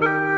Bye.